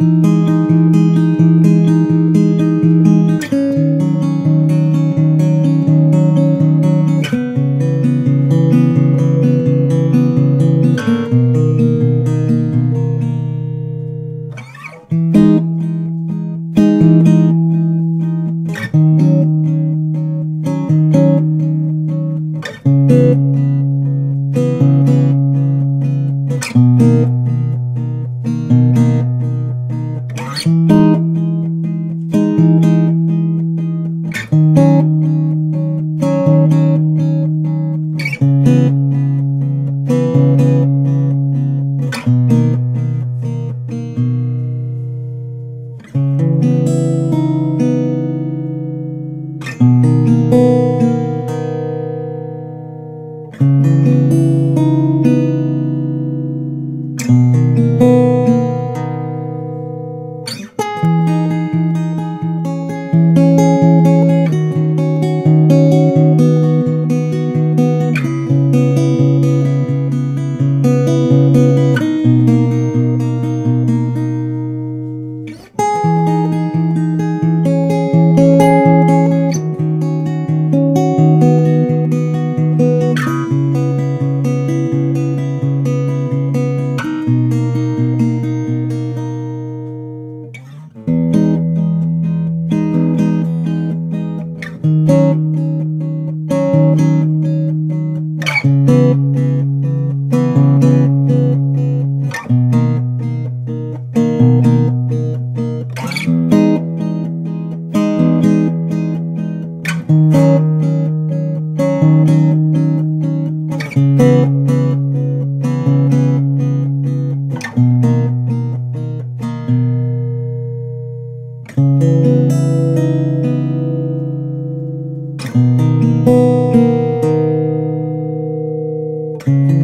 Thank thank you